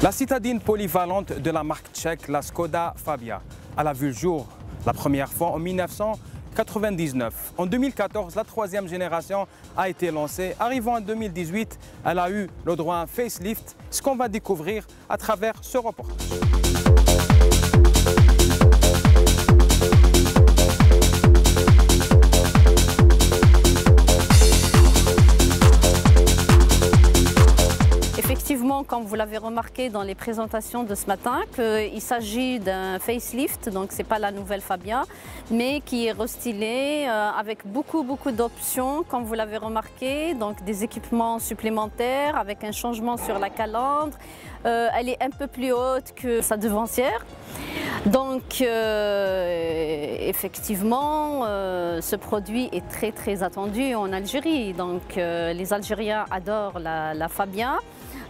La citadine polyvalente de la marque tchèque, la Skoda Fabia, a vu le jour la première fois en 1999. En 2014, la troisième génération a été lancée. Arrivant en 2018, elle a eu le droit à un facelift, ce qu'on va découvrir à travers ce reportage. Comme vous l'avez remarqué dans les présentations de ce matin, qu'il s'agit d'un facelift, donc ce n'est pas la nouvelle Fabia, mais qui est restylé euh, avec beaucoup, beaucoup d'options, comme vous l'avez remarqué, donc des équipements supplémentaires avec un changement sur la calandre. Euh, elle est un peu plus haute que sa devancière. Donc euh, effectivement, ce produit est très très attendu en Algérie. Donc les Algériens adorent la, la Fabia.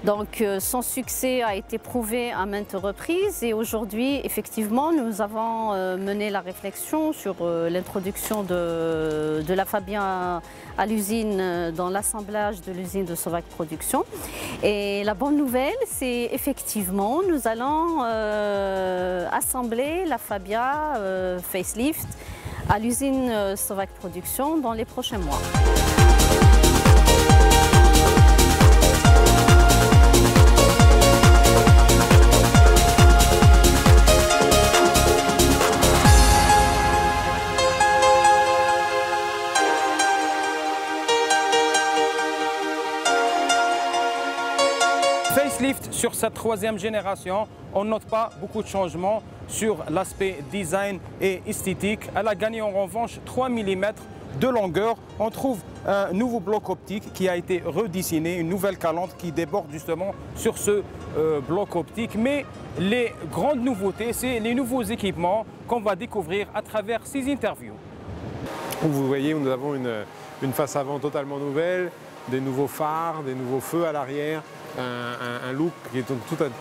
Donc euh, son succès a été prouvé à maintes reprises et aujourd'hui, effectivement, nous avons euh, mené la réflexion sur euh, l'introduction de, la Fabien à l'usine dans l'assemblage de l'usine de Sovac Production. Et la bonne nouvelle, c'est effectivement, nous allons assembler la Fabia facelift à l'usine Sovac Production dans les prochains mois. sur cette troisième génération, on ne note pas beaucoup de changements sur l'aspect design et esthétique. Elle a gagné en revanche 3 mm de longueur. On trouve un nouveau bloc optique qui a été redessiné, une nouvelle calandre qui déborde justement sur ce euh, bloc optique. Mais les grandes nouveautés, c'est les nouveaux équipements qu'on va découvrir à travers ces interviews. Vous voyez, nous avons une, une face avant totalement nouvelle, des nouveaux phares, des nouveaux feux à l'arrière, un, look qui est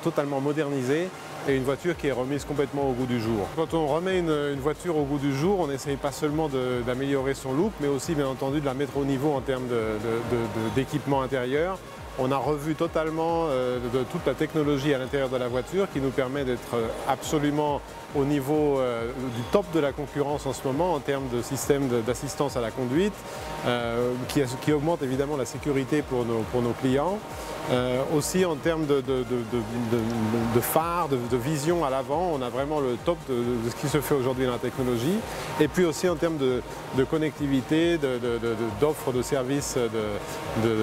totalement modernisé et une voiture qui est remise complètement au goût du jour. Quand on remet une, voiture au goût du jour, on n'essaye pas seulement d'améliorer son look, mais aussi bien entendu de la mettre au niveau en termes d'équipement intérieur. On a revu totalement euh, toute la technologie à l'intérieur de la voiture qui nous permet d'être absolument au niveau euh, du top de la concurrence en ce moment en termes de système d'assistance à la conduite, euh, qui, augmente évidemment la sécurité pour nos clients. Euh, aussi en termes de, de, phare, de, vision à l'avant, on a vraiment le top de, ce qui se fait aujourd'hui dans la technologie. Et puis aussi en termes de, connectivité, d'offres de, services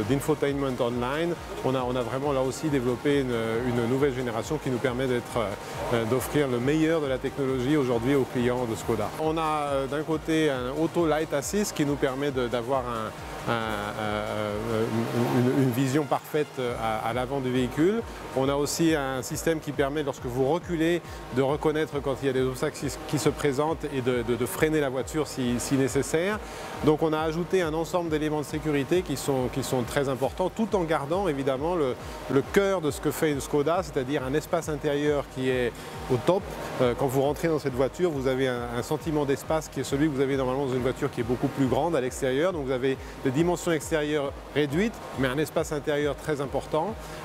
d'infotainment online, on a, vraiment là aussi développé une, nouvelle génération qui nous permet d'offrir le meilleur de la technologie aujourd'hui aux clients de Skoda. On a euh, d'un côté un Auto Light Assist qui nous permet d'avoir une, vision parfaite à, l'avant du véhicule. On a aussi un système qui permet, lorsque vous reculez, de reconnaître quand il y a des obstacles qui se présentent et de, freiner la voiture si, nécessaire. Donc on a ajouté un ensemble d'éléments de sécurité qui sont, qui sont, très importants, tout en gardant évidemment le, cœur de ce que fait une Skoda, c'est-à-dire un espace intérieur qui est au top. Euh, quand vous rentrez dans cette voiture, vous avez un, sentiment d'espace qui est celui que vous avez normalement dans une voiture qui est beaucoup plus grande à l'extérieur. Donc vous avez des dimensions extérieures réduites, mais un espace intérieur très important,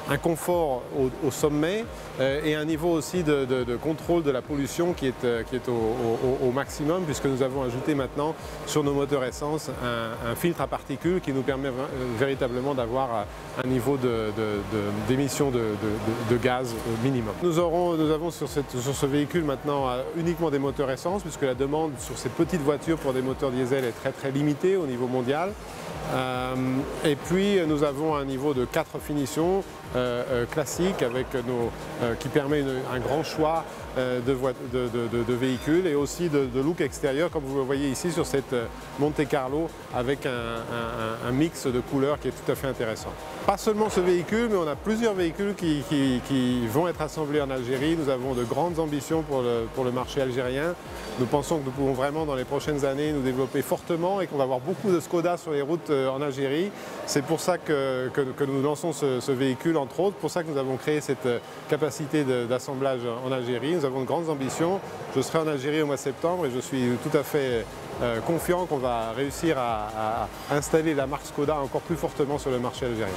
un confort au, sommet euh, et un niveau aussi de, contrôle de la pollution qui est, euh, qui est au, maximum, puisque nous avons ajouté maintenant sur nos moteurs essence un, filtre à particules qui nous permet véritablement d'avoir un niveau d'émission de, de, gaz minimum. Nous, aurons, nous avons sur, sur ce véhicule maintenant uniquement des moteurs essence, puisque la demande sur ces petites voitures pour des moteurs diesel est très très limitée au niveau mondial. Euh, et puis nous avons un niveau de 4 finitions euh, euh, classiques avec nos, qui permet un grand choix de, de, véhicules et aussi de, look extérieur comme vous le voyez ici sur cette Monte Carlo avec un, mix de couleurs qui est tout à fait intéressant. Pas seulement ce véhicule mais on a plusieurs véhicules qui, vont être assemblés en Algérie. Nous avons de grandes ambitions pour le, pour le marché algérien. Nous pensons que nous pouvons vraiment dans les prochaines années nous développer fortement et qu'on va avoir beaucoup de Skoda sur les routes euh, en Algérie. C'est pour ça que, nous lançons ce, véhicule, entre autres, pour ça que nous avons créé cette euh, capacité d'assemblage en Algérie. Nous avons de grandes ambitions. Je serai en Algérie au mois de septembre et je suis tout à fait euh, confiant qu'on va réussir à, à installer la marque Skoda encore plus fortement sur le marché algérien.